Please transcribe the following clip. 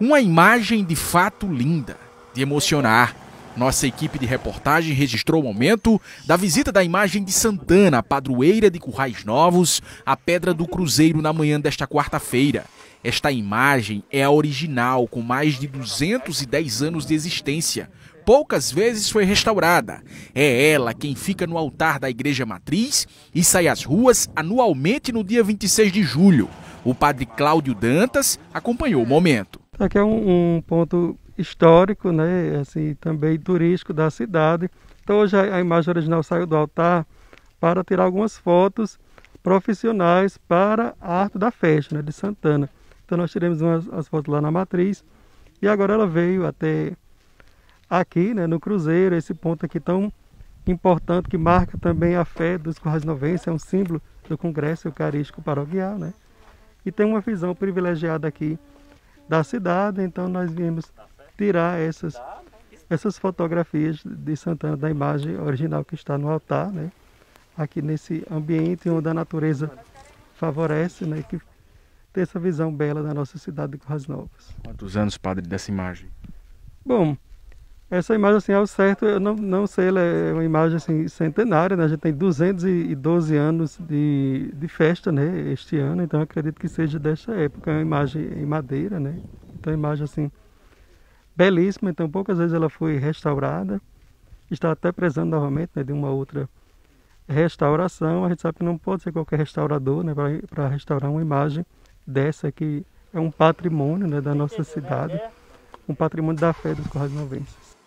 Uma imagem de fato linda, de emocionar. Nossa equipe de reportagem registrou o momento da visita da imagem de Santana, padroeira de Currais Novos, à Pedra do Cruzeiro na manhã desta quarta-feira. Esta imagem é a original, com mais de 210 anos de existência. Poucas vezes foi restaurada. É ela quem fica no altar da Igreja Matriz e sai às ruas anualmente no dia 26 de julho. O padre Cláudio Dantas acompanhou o momento. Aqui é um, um ponto histórico, né, assim, também turístico da cidade. Então hoje a, a imagem original saiu do altar para tirar algumas fotos profissionais para a arte da festa né, de Santana. Então nós tiramos umas, as fotos lá na matriz e agora ela veio até aqui, né, no Cruzeiro, esse ponto aqui tão importante que marca também a fé dos Currais Novenses, é um símbolo do Congresso Eucarístico Paroquial, né? E tem uma visão privilegiada aqui da cidade, então nós viemos tirar essas essas fotografias de Santana da imagem original que está no altar, né? Aqui nesse ambiente onde a natureza favorece, né, que ter essa visão bela da nossa cidade de Currais Novas. Quantos anos, padre, dessa imagem? Bom, essa imagem, assim, ao certo, eu não, não sei, ela é uma imagem assim, centenária, né? A gente tem 212 anos de, de festa, né? Este ano, então acredito que seja desta época. É uma imagem em madeira, né? Então, uma imagem, assim, belíssima. Então, poucas vezes ela foi restaurada. Está até precisando novamente né, de uma outra restauração. A gente sabe que não pode ser qualquer restaurador, né? Para restaurar uma imagem dessa que é um patrimônio né, da nossa cidade, um patrimônio da fé dos Correios Novenses.